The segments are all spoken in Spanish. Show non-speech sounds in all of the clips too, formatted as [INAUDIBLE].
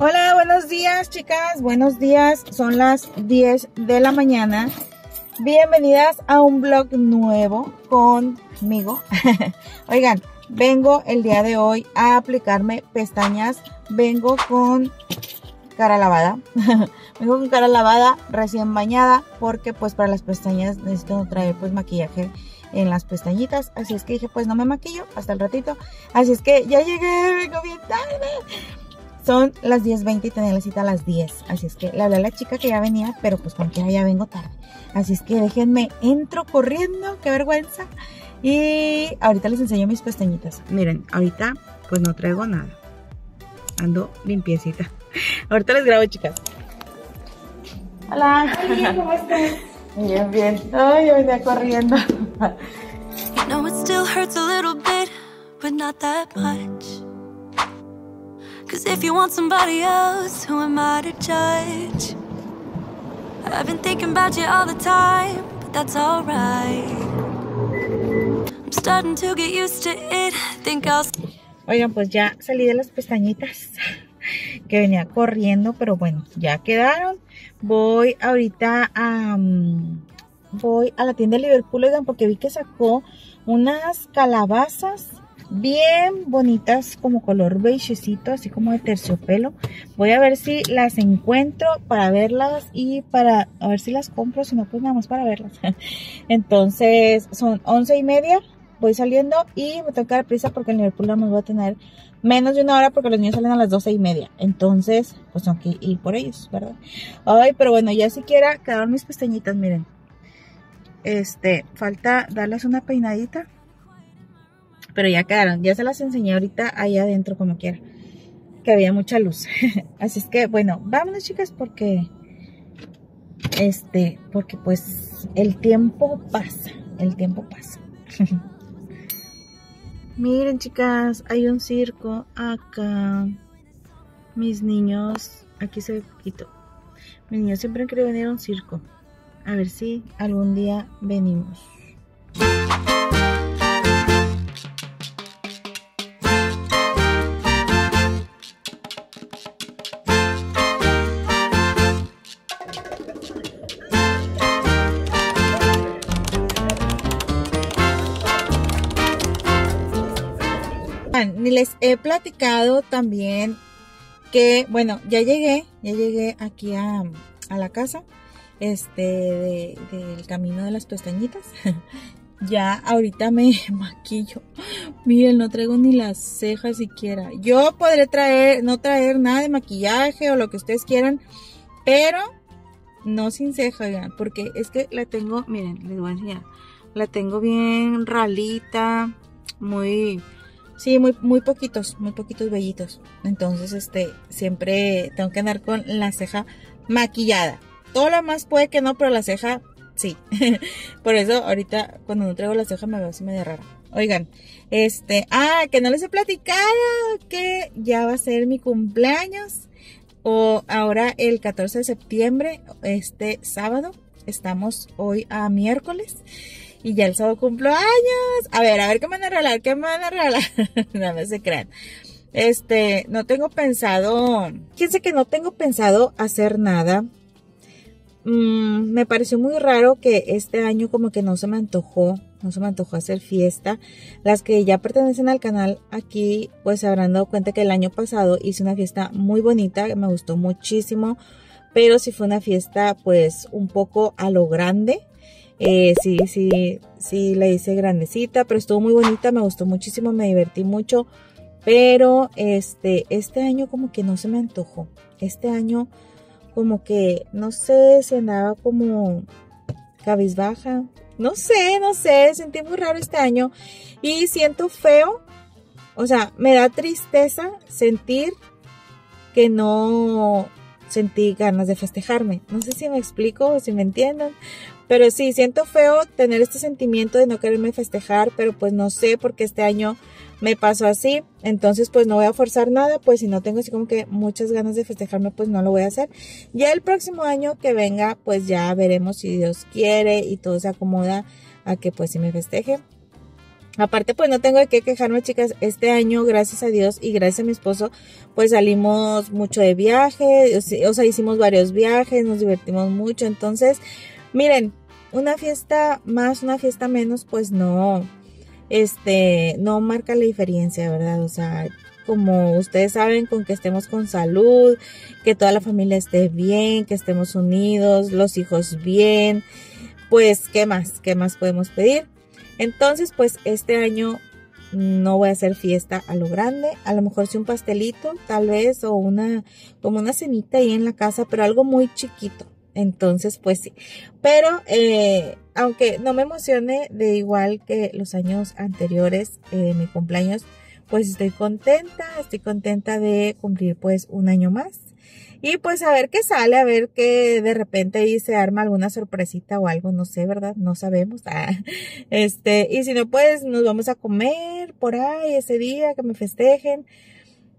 Hola, buenos días chicas, buenos días, son las 10 de la mañana. Bienvenidas a un vlog nuevo conmigo. [LAUGHS] Oigan, vengo el día de hoy a aplicarme pestañas. Vengo con cara lavada. [LAUGHS] vengo con cara lavada, recién bañada, porque pues para las pestañas necesito traer pues maquillaje en las pestañitas. Así es que dije, pues no me maquillo hasta el ratito. Así es que ya llegué, vengo bien tarde. Son las 10.20 y tenía la cita a las 10. Así es que le hablé a la chica que ya venía, pero pues con que ya vengo tarde. Así es que déjenme, entro corriendo, qué vergüenza. Y ahorita les enseño mis pestañitas. Miren, ahorita pues no traigo nada. Ando limpiecita. [LAUGHS] Ahorita les grabo, chicas. Hola. ¿cómo estás? [LAUGHS] Bien, bien. Ay, yo venía corriendo. You know it still hurts a little bit, but not that much. Cause if you want somebody else, who am I to judge? I've been thinking about you all the time, but that's alright. Oigan, pues ya salí de las pestañitas que venía corriendo, pero bueno, ya quedaron. Voy ahorita a... mm, voy a la tienda de Liverpool, oigan, porque vi que sacó unas calabazas bien bonitas, como color beigecito, así como de terciopelo. Voy a ver si las encuentro para verlas y para ver si las compro, si no, pues nada más para verlas. [LAUGHS] Entonces, son once y media, voy saliendo y me tengo que dar prisa porque en Liverpool nos voy a tener menos de una hora porque los niños salen a las doce y media. Entonces, pues tengo que ir por ellos, ¿verdad? Ay, pero bueno, ya siquiera quedaron mis pestañitas, miren. Este, falta darles una peinadita. Pero ya quedaron, ya se las enseñé ahorita ahí adentro como quiera. Que había mucha luz. [LAUGHS] Así es que, bueno, vámonos chicas porque... Este, porque pues el tiempo pasa, el tiempo pasa. [LAUGHS] Miren chicas, hay un circo acá. Mis niños, aquí se ve poquito. Mis niños siempre han querido venir a un circo. A ver si algún día venimos. Les he platicado también que, bueno, ya llegué, ya llegué aquí a, a la casa, este, de- del camino de las pestañitas. [LAUGHS] ya ahorita me [LAUGHS] maquillo. Miren, no traigo ni las cejas siquiera. Yo podré traer, no traer nada de maquillaje o lo que ustedes quieran, pero no sin ceja, oigan, porque es que la tengo, miren, les voy a enseñar. La tengo bien ralita, muy, sí, muy, muy poquitos, muy poquitos vellitos. Entonces, este, siempre tengo que andar con la ceja maquillada. Todo lo más puede que no, pero la ceja, sí. [LAUGHS] Por eso, ahorita, cuando no traigo la ceja, me veo así medio rara. Oigan, este, ah, que no les he platicado que ya va a ser mi cumpleaños. O ahora el 14 de septiembre, este sábado, estamos hoy a miércoles. Y ya el sábado cumplo años. A ver, a ver qué me van a regalar, qué me van a regalar. [LAUGHS] no me se crean. Este, no tengo pensado. Fíjense que no tengo pensado hacer nada. Mm, me pareció muy raro que este año como que no se me antojó, no se me antojó hacer fiesta. Las que ya pertenecen al canal aquí pues se habrán dado cuenta que el año pasado hice una fiesta muy bonita, me gustó muchísimo, pero sí fue una fiesta pues un poco a lo grande. Eh, sí, sí, sí, la hice grandecita, pero estuvo muy bonita, me gustó muchísimo, me divertí mucho. Pero este, este año como que no se me antojó. Este año como que, no sé, se andaba como cabizbaja. No sé, no sé, sentí muy raro este año. Y siento feo, o sea, me da tristeza sentir que no sentí ganas de festejarme. No sé si me explico o si me entiendan. Pero sí, siento feo tener este sentimiento de no quererme festejar, pero pues no sé porque este año me pasó así, entonces pues no voy a forzar nada, pues si no tengo así como que muchas ganas de festejarme, pues no lo voy a hacer. Ya el próximo año que venga, pues ya veremos si Dios quiere y todo se acomoda a que pues si me festeje. Aparte, pues no tengo de qué quejarme, chicas. Este año, gracias a Dios y gracias a mi esposo, pues salimos mucho de viaje, o sea, hicimos varios viajes, nos divertimos mucho. Entonces, miren, una fiesta más, una fiesta menos, pues no, este, no marca la diferencia, ¿verdad? O sea, como ustedes saben, con que estemos con salud, que toda la familia esté bien, que estemos unidos, los hijos bien, pues, ¿qué más? ¿Qué más podemos pedir? Entonces, pues este año no voy a hacer fiesta a lo grande, a lo mejor sí un pastelito, tal vez, o una, como una cenita ahí en la casa, pero algo muy chiquito. Entonces, pues sí. Pero, eh, aunque no me emocione de igual que los años anteriores, eh, mi cumpleaños, pues estoy contenta, estoy contenta de cumplir pues un año más. Y pues a ver qué sale, a ver que de repente ahí se arma alguna sorpresita o algo, no sé, ¿verdad? No sabemos. [LAUGHS] Ah, este, y si no, pues nos vamos a comer por ahí ese día, que me festejen.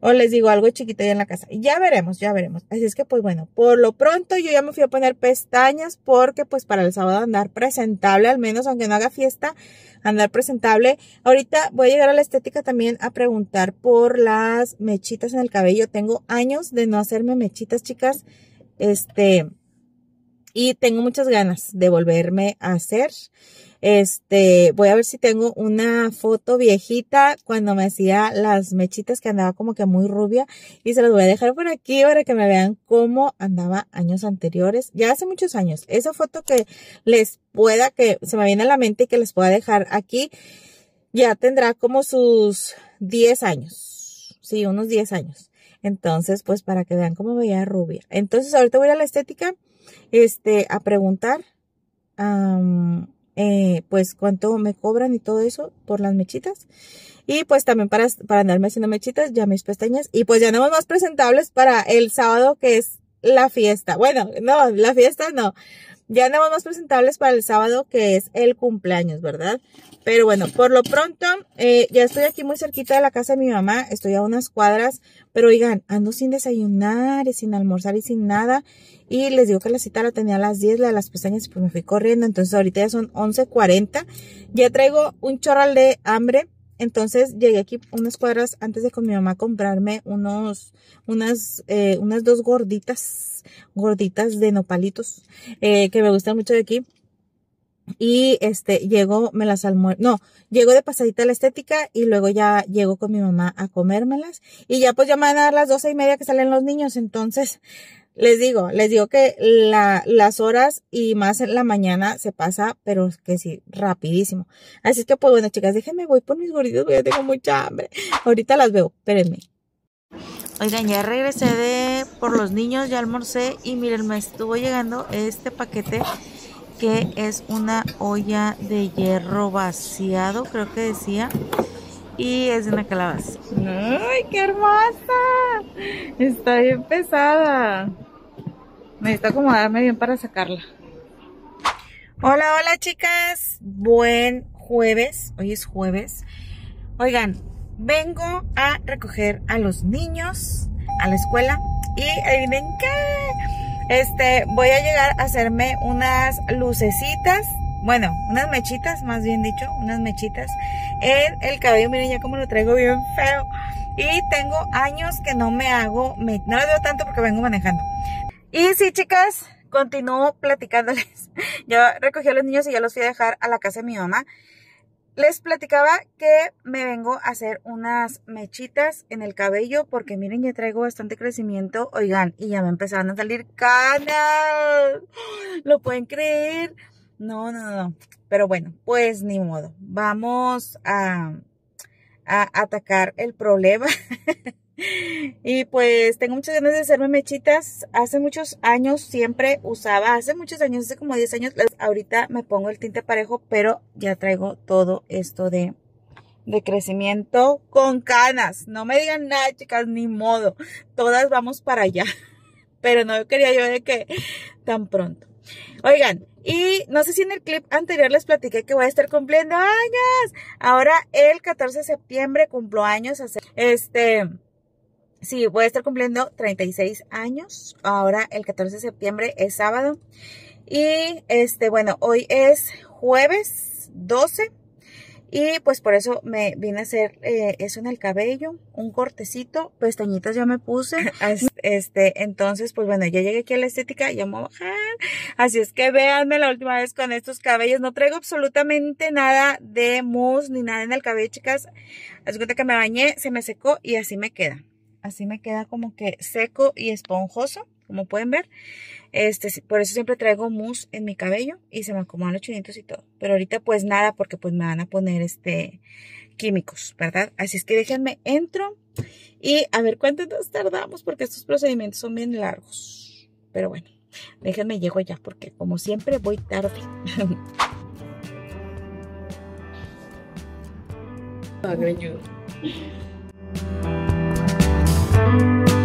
O les digo algo chiquito ahí en la casa. Ya veremos, ya veremos. Así es que pues bueno, por lo pronto yo ya me fui a poner pestañas porque pues para el sábado andar presentable, al menos aunque no haga fiesta, andar presentable. Ahorita voy a llegar a la estética también a preguntar por las mechitas en el cabello. Tengo años de no hacerme mechitas, chicas. Este, y tengo muchas ganas de volverme a hacer. Este, voy a ver si tengo una foto viejita cuando me hacía las mechitas que andaba como que muy rubia y se las voy a dejar por aquí para que me vean cómo andaba años anteriores, ya hace muchos años. Esa foto que les pueda, que se me viene a la mente y que les pueda dejar aquí, ya tendrá como sus 10 años. Sí, unos 10 años. Entonces, pues para que vean cómo veía rubia. Entonces, ahorita voy a la estética, este, a preguntar. Eh, pues cuánto me cobran y todo eso por las mechitas. Y pues también para, para andarme haciendo mechitas, ya mis pestañas. Y pues ya andamos más presentables para el sábado que es la fiesta. Bueno, no, la fiesta no. Ya andamos más presentables para el sábado que es el cumpleaños, ¿verdad? Pero bueno, por lo pronto, eh, ya estoy aquí muy cerquita de la casa de mi mamá. Estoy a unas cuadras. Pero oigan, ando sin desayunar y sin almorzar y sin nada. Y les digo que la cita la tenía a las 10, la de las pestañas, y pues me fui corriendo. Entonces ahorita ya son 11.40. Ya traigo un chorral de hambre. Entonces llegué aquí unas cuadras antes de con mi mamá comprarme unos, unas, eh, unas dos gorditas, gorditas de nopalitos, eh, que me gustan mucho de aquí. Y este, llego, me las almuerzo, no, llego de pasadita a la estética y luego ya llego con mi mamá a comérmelas. Y ya pues ya me van a dar las doce y media que salen los niños. Entonces, les digo, les digo que la, las horas y más en la mañana se pasa, pero que sí, rapidísimo. Así es que pues bueno, chicas, déjenme, voy por mis gorditos porque tengo mucha hambre. Ahorita las veo, espérenme. Oigan, ya regresé de por los niños, ya almorcé y miren, me estuvo llegando este paquete que es una olla de hierro vaciado, creo que decía. Y es de una calabaza. ¡Ay, qué hermosa! Está bien pesada. Necesito acomodarme bien para sacarla. Hola, hola chicas. Buen jueves. Hoy es jueves. Oigan, vengo a recoger a los niños a la escuela. Y adivinen qué. Este, voy a llegar a hacerme unas lucecitas. Bueno, unas mechitas, más bien dicho, unas mechitas en el cabello. Miren ya como lo traigo bien feo. Y tengo años que no me hago, no lo veo tanto porque vengo manejando. Y sí, chicas, continúo platicándoles. [LAUGHS] Yo recogí a los niños y ya los fui a dejar a la casa de mi mamá. Les platicaba que me vengo a hacer unas mechitas en el cabello porque miren, ya traigo bastante crecimiento. Oigan, y ya me empezaron a salir canas. [GASPS] ¿Lo pueden creer? No, no, no. Pero bueno, pues ni modo. Vamos a, a atacar el problema. [LAUGHS] Y pues tengo muchas ganas de hacerme mechitas. Hace muchos años siempre usaba, hace muchos años, hace como 10 años, ahorita me pongo el tinte parejo, pero ya traigo todo esto de, de crecimiento con canas. No me digan nada, chicas, ni modo. Todas vamos para allá. [LAUGHS] Pero no quería yo de que tan pronto. Oigan, y no sé si en el clip anterior les platiqué que voy a estar cumpliendo años. Ahora el 14 de septiembre cumplo años. Este, sí, voy a estar cumpliendo 36 años. Ahora el 14 de septiembre es sábado. Y este, bueno, hoy es jueves 12 y pues por eso me vine a hacer eh, eso en el cabello, un cortecito, pestañitas ya me puse. [LAUGHS] Este, entonces, pues bueno, ya llegué aquí a la estética, ya me voy a bajar. Así es que véanme la última vez con estos cabellos. No traigo absolutamente nada de mousse ni nada en el cabello, chicas. Haz cuenta que me bañé, se me secó y así me queda. Así me queda como que seco y esponjoso, como pueden ver. Este, por eso siempre traigo mousse en mi cabello y se me acomodan los chinitos y todo. Pero ahorita pues nada porque pues me van a poner este químicos, ¿verdad? Así es que déjenme entro y a ver cuánto nos tardamos porque estos procedimientos son bien largos. Pero bueno, déjenme llego ya porque como siempre voy tarde. [LAUGHS] Oigan,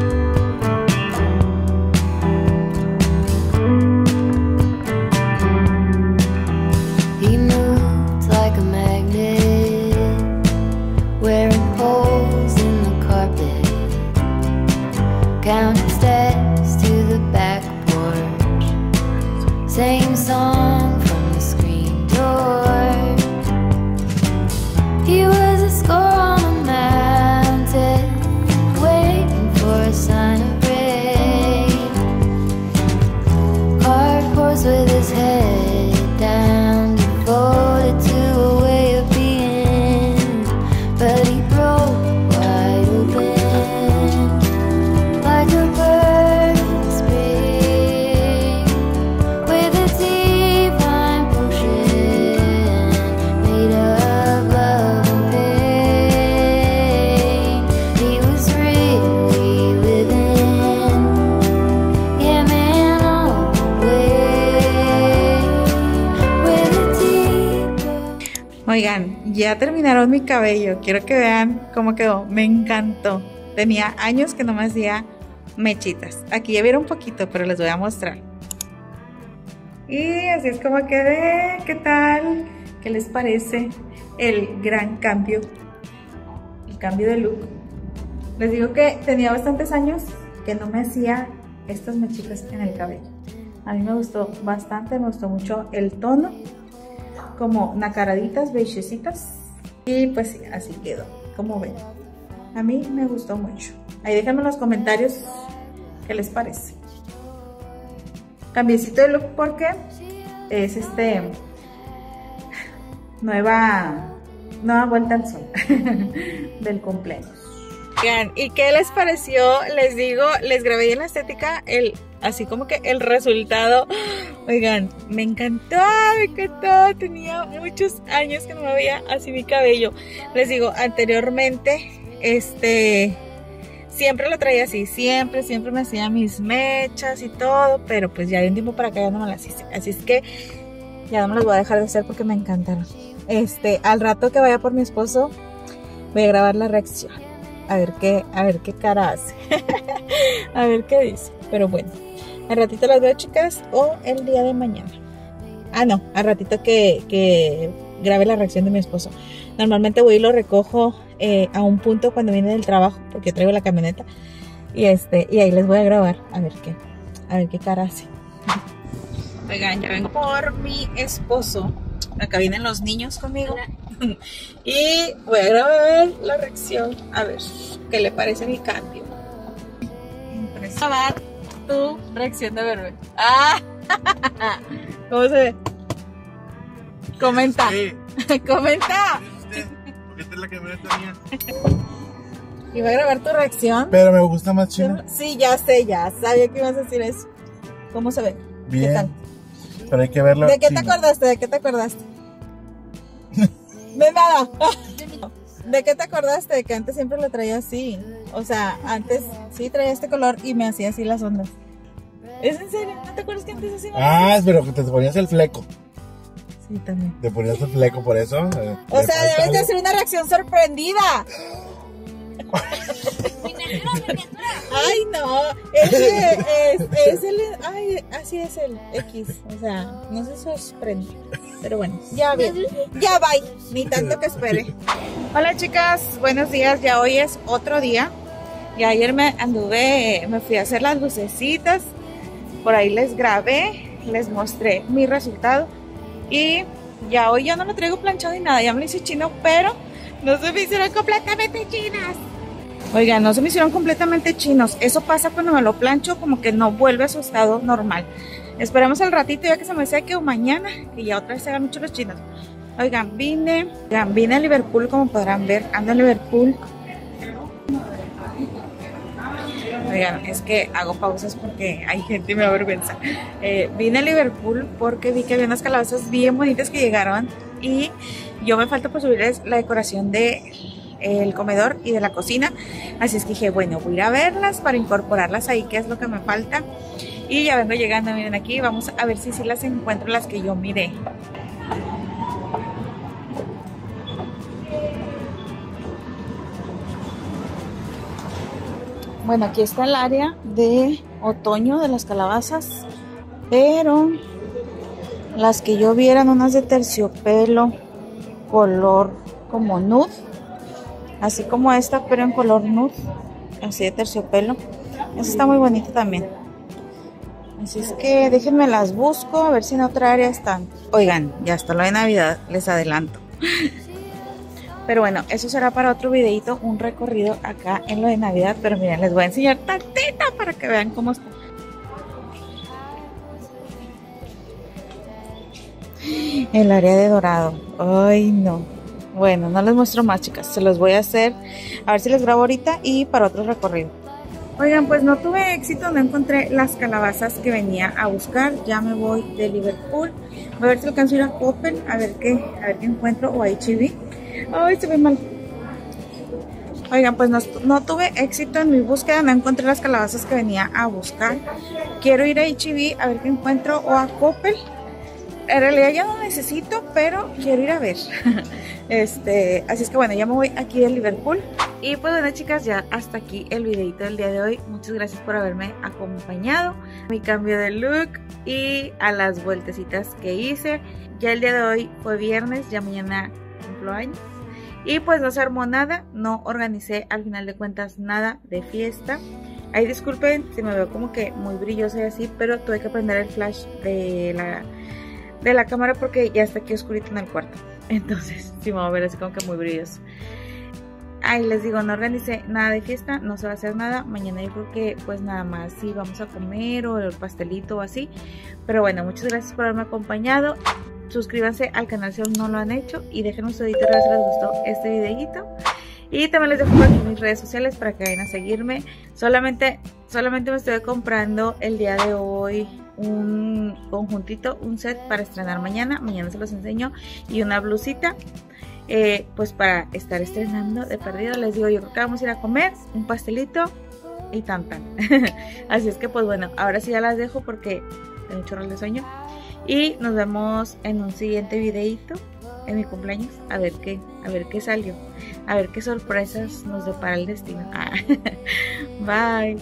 terminaron mi cabello. Quiero que vean cómo quedó. Me encantó. Tenía años que no me hacía mechitas. Aquí ya vieron un poquito, pero les voy a mostrar. Y así es como quedé. ¿Qué tal? ¿Qué les parece el gran cambio? El cambio de look. Les digo que tenía bastantes años que no me hacía estas mechitas en el cabello. A mí me gustó bastante, me gustó mucho el tono como nacaraditas, beigecitas. Y pues sí, así quedó, como ven. A mí me gustó mucho. Ahí déjenme en los comentarios qué les parece. Cambiecito de look porque es este nueva nueva vuelta al sol [LAUGHS] del cumpleaños. ¿y qué les pareció? Les digo, les grabé en la estética el así como que el resultado, oigan, me encantó, me encantó, tenía muchos años que no me veía así mi cabello. Les digo, anteriormente, este, siempre lo traía así, siempre, siempre me hacía mis mechas y todo, pero pues ya de un tiempo para acá ya no me las hice. Así es que ya no me las voy a dejar de hacer porque me encantaron. Este, al rato que vaya por mi esposo, voy a grabar la reacción. A ver qué, a ver qué cara hace. [LAUGHS] a ver qué dice. Pero bueno. Al ratito las veo, chicas, o el día de mañana. Ah, no, al ratito que, que grabe la reacción de mi esposo. Normalmente voy y lo recojo eh, a un punto cuando viene del trabajo, porque traigo la camioneta. Y este, y ahí les voy a grabar a ver qué, a ver qué cara hace. Oigan, ya vengo por mi esposo. Acá vienen los niños conmigo. [LAUGHS] y voy a grabar la reacción. A ver qué le parece mi cambio. Impresionante tu reacción de verme. ¡Ah! [LAUGHS] ¿Cómo se ve? Comenta. [LAUGHS] Comenta. Porque esta es la camioneta mía. Iba a grabar tu reacción. Pero me gusta más china. Sí, ya sé, ya sabía que ibas a decir eso. ¿Cómo se ve? Bien. ¿Qué tal? Pero hay que verlo. ¿De qué te acordaste? ¿De qué te acordaste? De nada. [LAUGHS] ¿De qué te acordaste? Que antes siempre lo traía así. O sea, antes sí traía este color y me hacía así las ondas. ¿Es en serio? ¿No te acuerdas que antes así me Ah, pero que te ponías el fleco. Sí, también. Te ponías el fleco por eso. eh, O sea, debes de hacer una reacción sorprendida. Ay, Ay, no, ese es, es el, ay, así es el X, o sea, no se sorprende. Pero bueno, ya bien, ya bye, ni tanto que espere. Hola chicas, buenos días, ya hoy es otro día. Y ayer me anduve, me fui a hacer las lucecitas, por ahí les grabé, les mostré mi resultado. Y ya hoy ya no lo traigo planchado ni nada, ya me lo hice chino, pero no se me hicieron completamente chinas. Oigan, no se me hicieron completamente chinos. Eso pasa cuando me lo plancho, como que no vuelve a su estado normal. Esperamos el ratito ya que se me seque o mañana, que ya otra vez se hagan mucho los chinos. Oigan, vine, vine a Liverpool, como podrán ver, ando en Liverpool. Oigan, es que hago pausas porque hay gente y me da vergüenza. Eh, vine a Liverpool porque vi que había unas calabazas bien bonitas que llegaron y yo me falta por subirles la decoración de el comedor y de la cocina. Así es que dije, bueno, voy a ir a verlas para incorporarlas ahí, que es lo que me falta. Y ya vengo llegando, miren aquí, vamos a ver si sí las encuentro las que yo miré. Bueno, aquí está el área de otoño de las calabazas, pero las que yo vi eran unas de terciopelo, color como nude así como esta, pero en color nude, así de terciopelo. Esta está muy bonita también. Así es que déjenme las busco, a ver si en otra área están. Oigan, ya está lo de Navidad, les adelanto. [LAUGHS] Pero bueno, eso será para otro videito, un recorrido acá en lo de Navidad. Pero miren, les voy a enseñar tantita para que vean cómo está. El área de dorado. Ay, no. Bueno, no les muestro más, chicas. Se los voy a hacer. A ver si les grabo ahorita y para otro recorrido. Oigan, pues no tuve éxito, no encontré las calabazas que venía a buscar. Ya me voy de Liverpool. Voy a ver si alcanzo a ir a Coppel, a ver qué, a ver qué encuentro, o a HB. Ay, se ve mal. Oigan, pues no, no, tuve éxito en mi búsqueda, no encontré las calabazas que venía a buscar. Quiero ir a HB a ver qué encuentro, o a Coppel en realidad ya no necesito, pero quiero ir a ver. [LAUGHS] este, así es que bueno, ya me voy aquí de Liverpool. Y pues bueno chicas, ya hasta aquí el videito del día de hoy. Muchas gracias por haberme acompañado. Mi cambio de look y a las vueltecitas que hice. Ya el día de hoy fue viernes, ya mañana años. Y pues no se armó nada, no organicé al final de cuentas nada de fiesta. Ahí disculpen si me veo como que muy brillosa y así, pero tuve que prender el flash de la de la cámara porque ya está aquí oscurito en el cuarto. Entonces, sí me va a ver así como que muy brilloso. Ahí les digo, no organicé nada de fiesta, no se va a hacer nada. Mañana yo creo que pues nada más sí vamos a comer o el pastelito o así. Pero bueno, muchas gracias por haberme acompañado. Suscríbanse al canal si aún no lo han hecho y déjenme su dedito si les gustó este videito. Y también les dejo aquí mis redes sociales para que vayan a seguirme. Solamente, solamente me estoy comprando el día de hoy un conjuntito, un set para estrenar mañana. Mañana se los enseño. Y una blusita. Eh, pues para estar estrenando de perdido. Les digo, yo creo que vamos a ir a comer un pastelito y tan tan. [LAUGHS] Así es que pues bueno, ahora sí ya las dejo porque tengo chorro de sueño. Y nos vemos en un siguiente videito en mi cumpleaños. A ver qué, a ver qué salió. A ver qué sorpresas nos depara el destino. [LAUGHS] Bye.